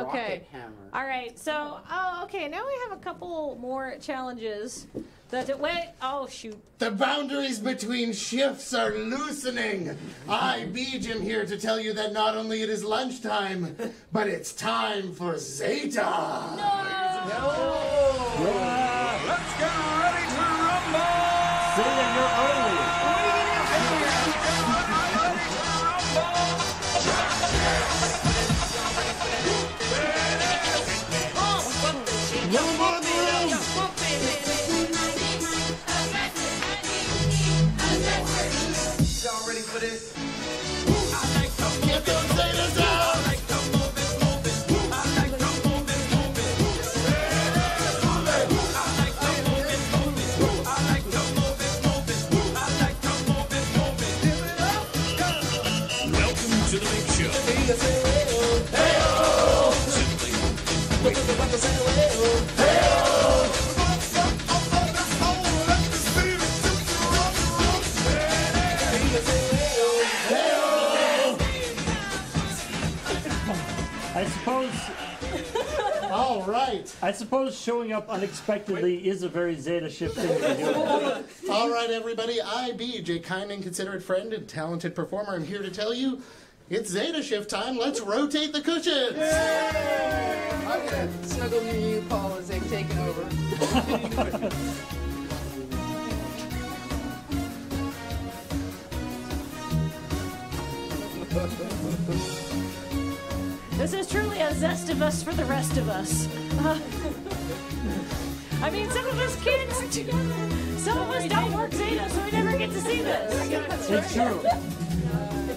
Okay. Hammer. All right. So, oh, okay. Now we have a couple more challenges. That wait. Oh shoot. The boundaries between shifts are loosening. I, Beej, am here to tell you that not only it is lunchtime, but it's time for Zeta. No. Let's get ready to rumble! Zeta, I suppose. All right. I suppose showing up unexpectedly is a very Zeta shift thing to do. All right, everybody. I, Beej, a kind and considerate friend and talented performer, I'm here to tell you it's Zeta shift time. Let's rotate the cushions. I'm gonna snuggle near you, Paul, as they've taken over. This is truly a zest of us for the rest of us. Uh, I mean, some of us can't. Some of us don't work Zeta, so we never get to see this. It's true.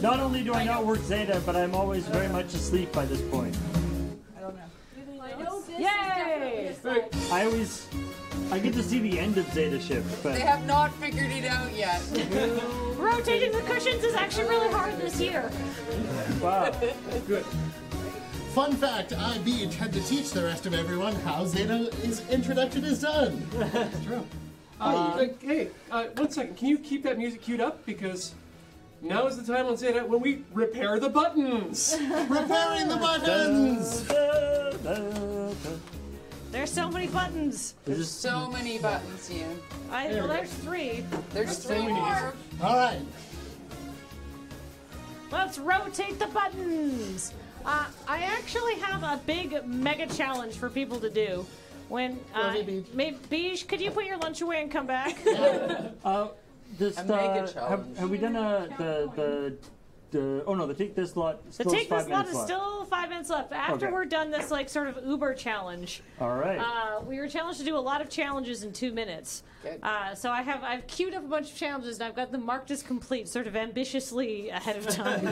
Not only do I not work Zeta, but I'm always very much asleep by this point. I don't know. I know this Yay! I always. I get to see the end of Zeta shift, but. They have not figured it out yet. Rotating the cushions is actually really hard this year. wow. Good. Fun fact I, Beej, had to teach the rest of everyone how Zeta is introduction is done. True. Uh, hey, uh, one second. Can you keep that music queued up? Because now is the time on Zeta when we repair the buttons. Repairing the buttons! There's so many buttons. There's So many buttons, Ian. I, well, there's three. There's three more. All right. Let's rotate the buttons. Uh, I actually have a big mega challenge for people to do. When uh, Go ahead, Beej. may- Beej, could you put your lunch away and come back? Uh, just, A mega uh, have, we done a, the, the, the, oh no, the take this lot the take this lot is left. still five minutes left. After Okay. we're done this like sort of Uber challenge, Alright. uh, we were challenged to do a lot of challenges in two minutes. Good. Uh, so I have I've queued up a bunch of challenges and I've got them marked as complete, sort of ambitiously ahead of time.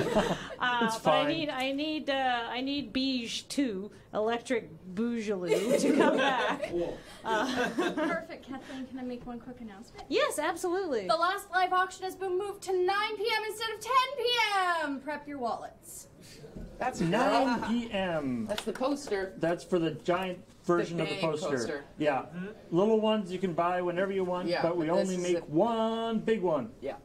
uh, It's but I need I need uh, I need Beej two Electric Boogaloo to come back. Perfect, Kathleen. Can I make one quick announcement? Yes, absolutely. The last live auction has been moved to 9 p.m. instead of 10 p.m. Prep your wallets. That's 9 p.m. That's the poster. That's for the giant version of the big poster. poster. Yeah. Mm-hmm. Little ones you can buy whenever you want, Yeah, but we but this only is make a- one big one. Yeah.